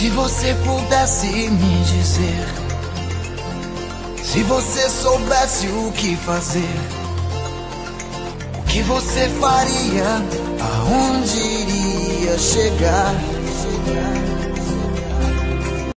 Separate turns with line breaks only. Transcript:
Se você pudesse me dizer, se você soubesse o que fazer, o que você faria, aonde iria chegar?